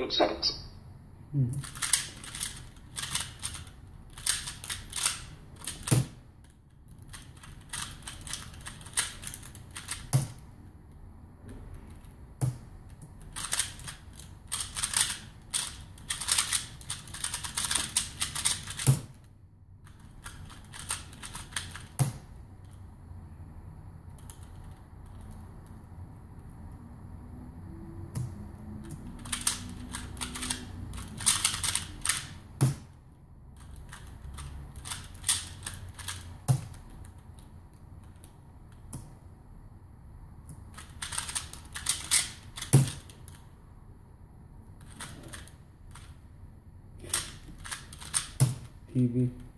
consent. うん。टी